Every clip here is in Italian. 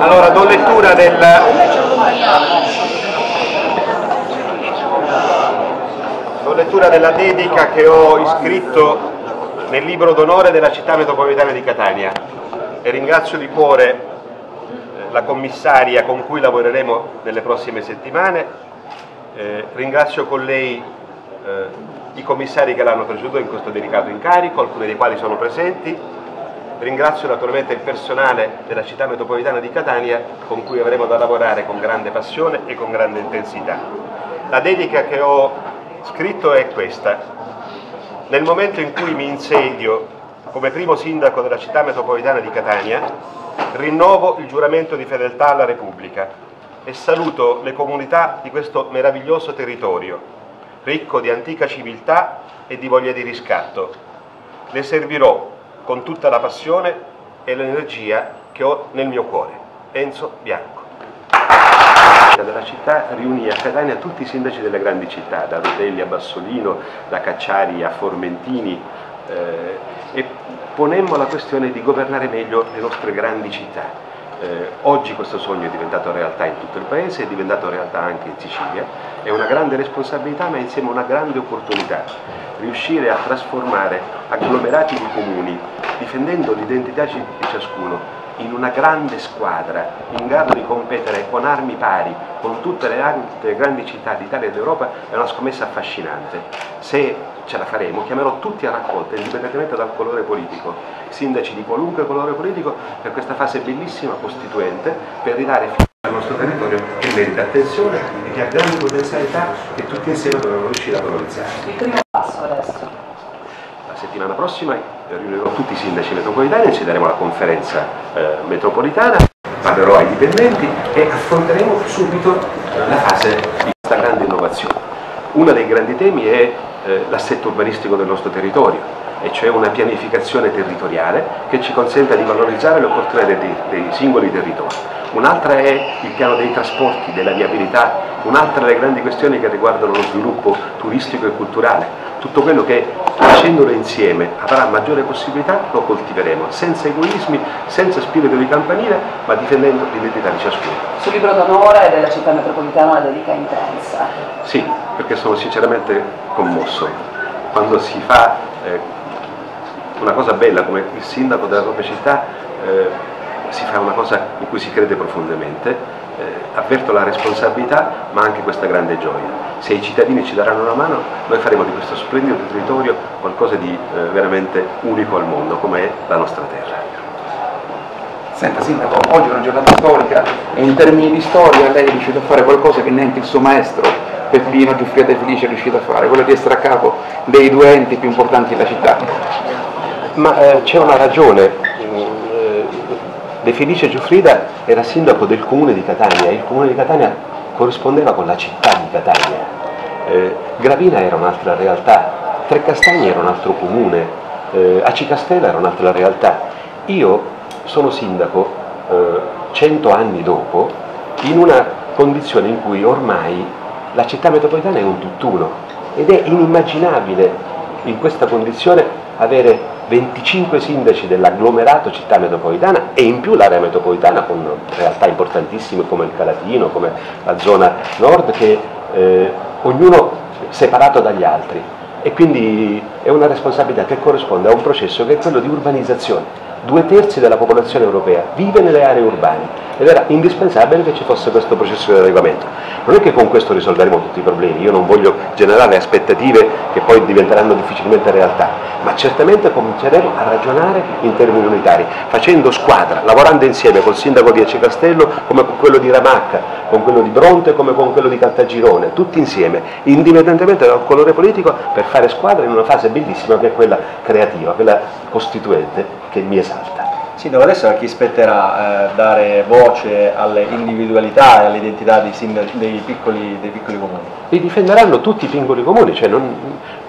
Allora, do lettura del... Do lettura della dedica che ho iscritto nel libro d'onore della città metropolitana di Catania. E ringrazio di cuore eh, la commissaria con cui lavoreremo nelle prossime settimane, eh, ringrazio con lei eh, i commissari che l'hanno preceduto in questo delicato incarico, alcuni dei quali sono presenti, Ringrazio naturalmente il personale della città metropolitana di Catania con cui avremo da lavorare con grande passione e con grande intensità. La dedica che ho scritto è questa. Nel momento in cui mi insedio come primo sindaco della città metropolitana di Catania, rinnovo il giuramento di fedeltà alla Repubblica e saluto le comunità di questo meraviglioso territorio, ricco di antica civiltà e di voglia di riscatto. Le servirò con tutta la passione e l'energia che ho nel mio cuore. Enzo Bianco. della città riunì a Catania tutti i sindaci delle grandi città, da Rutelli a Bassolino, da Cacciari a Formentini, eh, e ponemmo la questione di governare meglio le nostre grandi città. Eh, oggi questo sogno è diventato realtà in tutto il paese, è diventato realtà anche in Sicilia, è una grande responsabilità ma insieme una grande opportunità, riuscire a trasformare agglomerati di comuni, difendendo l'identità di ciascuno, in una grande squadra in grado di competere con armi pari con tutte le altre grandi città d'Italia e d'Europa è una scommessa affascinante. Se ce la faremo, chiamerò tutti a raccolta, indipendentemente dal colore politico, sindaci di qualunque colore politico, per questa fase bellissima costituente, per ridare fiducia al nostro territorio che merita attenzione e che ha grandi potenzialità che tutti insieme dovremmo riuscire a valorizzare. Il primo passo adesso. La settimana prossima riunirò tutti i sindaci metropolitani, ci daremo la conferenza eh, metropolitana, parlerò ai dipendenti e affronteremo subito la fase di questa grande innovazione. Uno dei grandi temi è eh, l'assetto urbanistico del nostro territorio, e cioè una pianificazione territoriale che ci consenta di valorizzare le opportunità dei, dei singoli territori. Un'altra è il piano dei trasporti, della viabilità, un'altra le grandi questioni che riguardano lo sviluppo turistico e culturale. Tutto quello che facendolo insieme avrà maggiore possibilità lo coltiveremo, senza egoismi, senza spirito di campanile, ma difendendo l'identità di ciascuno. Sul libro d'onore della città metropolitana una dedica intensa. Sì, perché sono sinceramente commosso. Quando si fa eh, una cosa bella come il sindaco della propria città, eh, si fa una cosa in cui si crede profondamente, eh, avverto la responsabilità ma anche questa grande gioia. Se i cittadini ci daranno una mano, noi faremo di questo splendido territorio qualcosa di eh, veramente unico al mondo, come è la nostra terra. Senta Sindaco, oggi è una giornata storica e in termini di storia lei è riuscito a fare qualcosa che neanche il suo maestro Peppino Giuffrida Felice è riuscito a fare, quello di essere a capo dei due enti più importanti della città. Ma eh, c'è una ragione, De Felice Giuffrida era sindaco del comune di Catania, il comune di Catania corrispondeva con la città di Catania, eh, Gravina era un'altra realtà, Trecastagni era un altro comune, eh, Acicastella era un'altra realtà. Io sono sindaco eh, cento anni dopo in una condizione in cui ormai la città metropolitana è un tutt'uno ed è inimmaginabile in questa condizione avere 25 sindaci dell'agglomerato città metropolitana e in più l'area metropolitana con realtà importantissime come il Calatino, come la zona nord, che eh, ognuno separato dagli altri. E quindi è una responsabilità che corrisponde a un processo che è quello di urbanizzazione due terzi della popolazione europea vive nelle aree urbane ed era indispensabile che ci fosse questo processo di adeguamento. Non è che con questo risolveremo tutti i problemi, io non voglio generare aspettative che poi diventeranno difficilmente realtà, ma certamente cominceremo a ragionare in termini unitari, facendo squadra, lavorando insieme col sindaco di Aci Castello come con quello di Ramacca, con quello di Bronte come con quello di Caltagirone, tutti insieme, indipendentemente dal colore politico, per fare squadra in una fase bellissima che è quella creativa, quella costituente che mi esalta. Sindaco, adesso a chi spetterà eh, dare voce alle individualità e all'identità dei, dei, piccoli, dei, piccoli, comuni? Li difenderanno tutti i piccoli comuni, cioè non,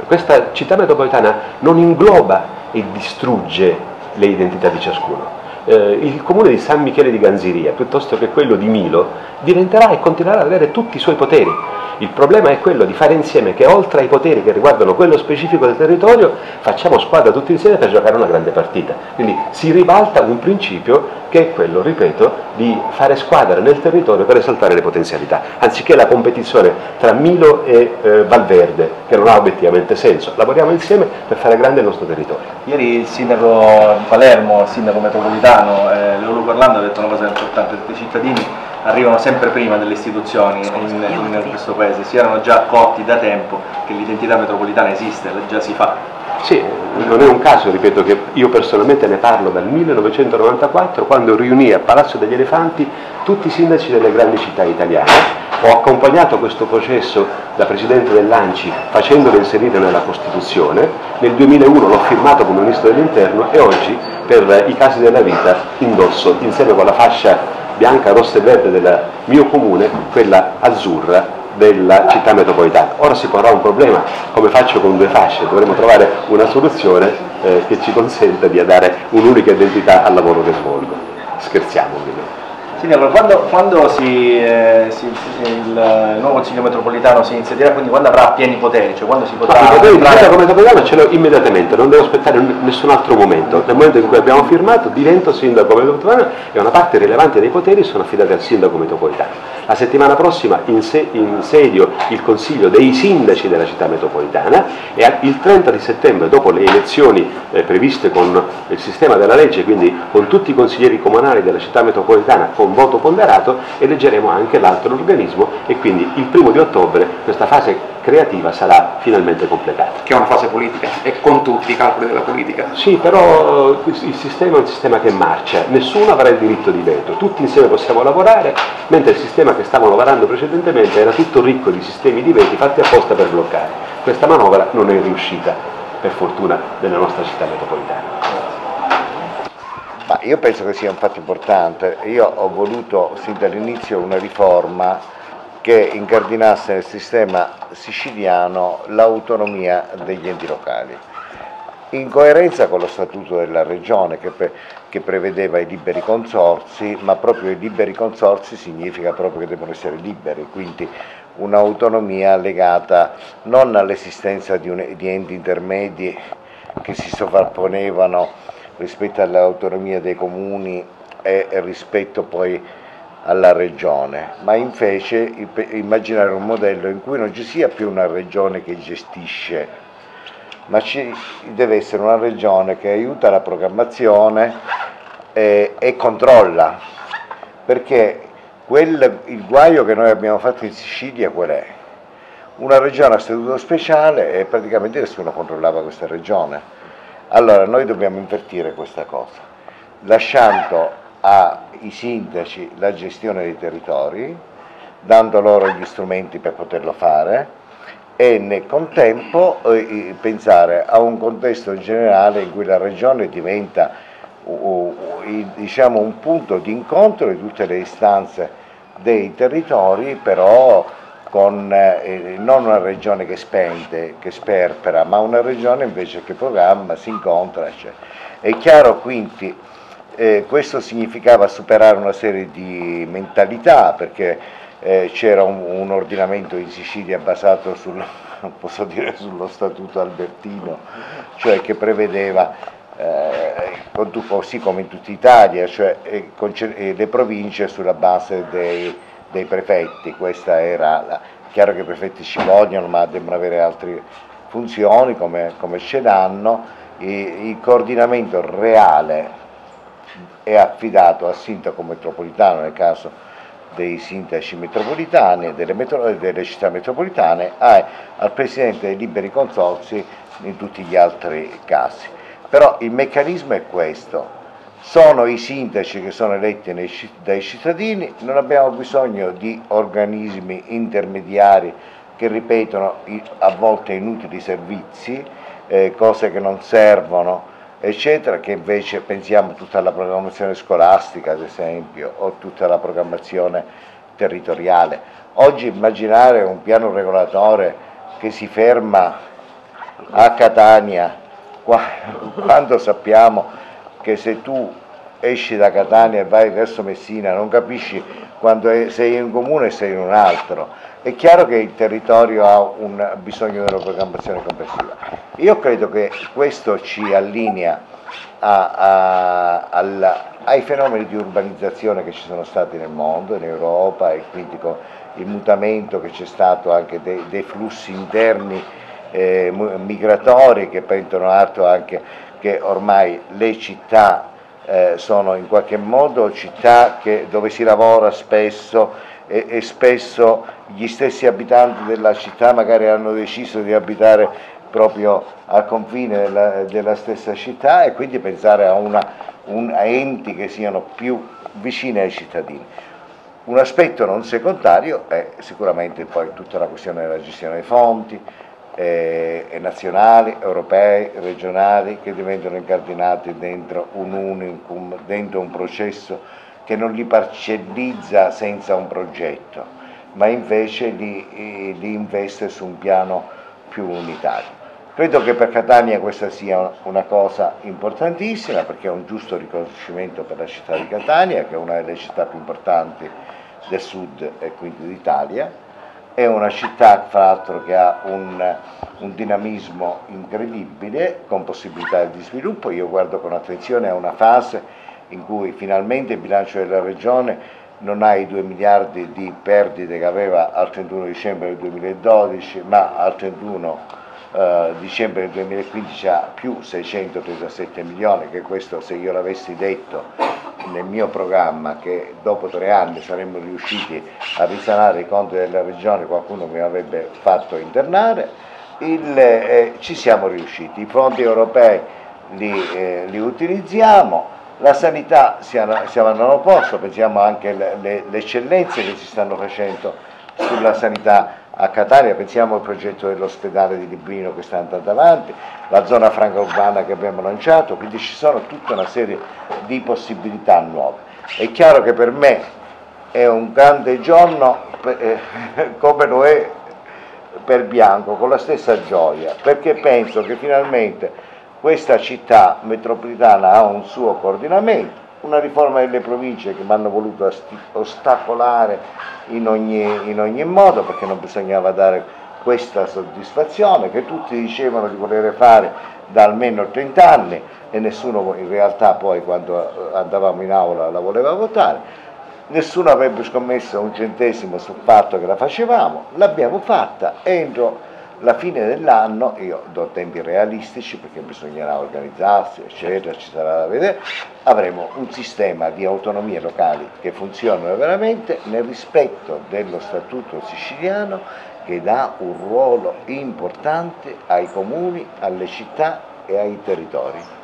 questa città metropolitana non ingloba e distrugge le identità di ciascuno, eh, il comune di San Michele di Ganziria piuttosto che quello di Milo diventerà e continuerà ad avere tutti i suoi poteri. Il problema è quello di fare insieme che oltre ai poteri che riguardano quello specifico del territorio facciamo squadra tutti insieme per giocare una grande partita. Quindi si ribalta un principio che è quello, ripeto, di fare squadra nel territorio per esaltare le potenzialità, anziché la competizione tra Milo e eh, Valverde, che non ha obiettivamente senso. Lavoriamo insieme per fare grande il nostro territorio. Ieri il sindaco di Palermo, il sindaco metropolitano, eh, Leolo Orlando ha detto una cosa importante, i cittadini arrivano sempre prima delle istituzioni in, in questo paese, si erano già accorti da tempo che l'identità metropolitana esiste, già si fa. Sì, non è un caso, ripeto, che io personalmente ne parlo dal 1994 quando riunì a Palazzo degli Elefanti tutti i sindaci delle grandi città italiane. Ho accompagnato questo processo da Presidente dell'Anci facendolo inserire nella Costituzione, nel 2001 l'ho firmato come Ministro dell'Interno e oggi per i casi della vita indosso insieme con la fascia bianca, rossa e verde del mio comune, quella azzurra della città metropolitana. Ora si porrà un problema, come faccio con due fasce, dovremo trovare una soluzione eh, che ci consenta di dare un'unica identità al lavoro che svolgo. Scherziamo ovviamente. Sindaco, quando, quando si, eh, si, il nuovo Consiglio metropolitano si insedierà, quindi quando avrà pieni poteri, cioè quando si potrà... No, I poteri di sindaco metropolitano ce l'ho immediatamente, non devo aspettare nessun altro momento. Nel momento in cui abbiamo firmato divento sindaco metropolitano e una parte rilevante dei poteri sono affidati al sindaco metropolitano. La settimana prossima insedio il Consiglio dei sindaci della città metropolitana e il 30 di settembre, dopo le elezioni eh, previste con il sistema della legge, quindi con tutti i consiglieri comunali della città metropolitana, con con voto ponderato eleggeremo anche l'altro organismo e quindi il primo di ottobre questa fase creativa sarà finalmente completata. Che è una fase politica e con tutti i calcoli della politica. Sì, però il sistema è un sistema che marcia, nessuno avrà il diritto di veto, tutti insieme possiamo lavorare, mentre il sistema che stavamo lavorando precedentemente era tutto ricco di sistemi di veti fatti apposta per bloccare. Questa manovra non è riuscita, per fortuna, nella nostra città metropolitana. Io penso che sia un fatto importante. Io ho voluto sin dall'inizio una riforma che incardinasse nel sistema siciliano l'autonomia degli enti locali, in coerenza con lo statuto della regione che, pre che prevedeva i liberi consorsi, ma proprio i liberi consorsi significa proprio che devono essere liberi, quindi un'autonomia legata non all'esistenza di, di enti intermedi che si sovrapponevano rispetto all'autonomia dei comuni e rispetto poi alla regione, ma invece immaginare un modello in cui non ci sia più una regione che gestisce, ma ci deve essere una regione che aiuta la programmazione e, e controlla, perché quel, il guaio che noi abbiamo fatto in Sicilia qual è? Una regione a statuto speciale e praticamente nessuno controllava questa regione allora noi dobbiamo invertire questa cosa, lasciando ai sindaci la gestione dei territori, dando loro gli strumenti per poterlo fare e nel contempo eh, pensare a un contesto generale in cui la regione diventa uh, diciamo, un punto di incontro di tutte le istanze dei territori, però con eh, non una regione che spende, che sperpera, ma una regione invece che programma, si incontra. Cioè. È chiaro quindi eh, questo significava superare una serie di mentalità perché eh, c'era un, un, ordinamento in Sicilia basato sul, dire, sullo statuto albertino, cioè che prevedeva eh, così come in tutta Italia, cioè eh, eh, le province sulla base dei dei prefetti, questa era la, chiaro che i prefetti ci vogliono ma devono avere altre funzioni come, come ce l'hanno, il coordinamento reale è affidato al sindaco metropolitano nel caso dei sindaci metropolitani, delle, metro, delle città metropolitane, al presidente dei liberi consorsi in tutti gli altri casi. Però il meccanismo è questo, sono i sindaci che sono eletti dai cittadini, non abbiamo bisogno di organismi intermediari che ripetono a volte inutili servizi, eh, cose che non servono, eccetera, che invece pensiamo tutta alla programmazione scolastica, ad esempio, o tutta la programmazione territoriale. Oggi immaginare un piano regolatore che si ferma a Catania quando sappiamo che se tu esci da Catania e vai verso Messina, non capisci quando sei in un comune e sei in un altro. È chiaro che il territorio ha un bisogno di una programmazione complessiva. Io credo che questo ci allinea a, a, alla, ai fenomeni di urbanizzazione che ci sono stati nel mondo, in Europa e quindi con il mutamento che c'è stato anche dei, dei flussi interni eh, migratori che prendono atto anche che ormai le città eh, sono in qualche modo città che, dove si lavora spesso e, e, spesso gli stessi abitanti della città magari hanno deciso di abitare proprio al confine della, della stessa città e quindi pensare a, una, un, a enti che siano più vicini ai cittadini. Un aspetto non secondario è sicuramente poi tutta la questione della gestione dei fonti, eh, nazionali, europei, regionali che diventano incardinati dentro un unicum, dentro un processo che non li parcellizza senza un progetto, ma invece li, li investe su un piano più unitario. Credo che per Catania questa sia una cosa importantissima perché è un giusto riconoscimento per la città di Catania, che è una delle città più importanti del sud e quindi d'Italia è una città tra l'altro che ha un, un, dinamismo incredibile con possibilità di sviluppo, io guardo con attenzione a una fase in cui finalmente il bilancio della regione non ha i 2 miliardi di perdite che aveva al 31 dicembre del 2012 ma al 31 Uh, dicembre del 2015 ha più 637 milioni, che questo se io l'avessi detto nel mio programma che dopo tre anni saremmo riusciti a risanare i conti della regione, qualcuno mi avrebbe fatto internare, il, eh, ci siamo riusciti, i fondi europei li, eh, li utilizziamo, la sanità siamo, siamo posto, pensiamo anche alle eccellenze che si stanno facendo sulla sanità a Catania, pensiamo al progetto dell'ospedale di Librino che sta andando avanti, la zona franca urbana che abbiamo lanciato, quindi ci sono tutta una serie di possibilità nuove. È chiaro che per me è un grande giorno eh, come lo è per Bianco, con la stessa gioia, perché penso che finalmente questa città metropolitana ha un suo coordinamento, una riforma delle province che mi hanno voluto ostacolare in ogni, in ogni modo perché non bisognava dare questa soddisfazione che tutti dicevano di voler fare da almeno 30 anni e nessuno in realtà poi quando andavamo in aula la voleva votare. Nessuno avrebbe scommesso un centesimo sul fatto che la facevamo, l'abbiamo fatta entro la fine dell'anno, io do tempi realistici perché bisognerà organizzarsi, eccetera, ci sarà da vedere, avremo un sistema di autonomie locali che funzionano veramente nel rispetto dello statuto siciliano che dà un ruolo importante ai comuni, alle città e ai territori.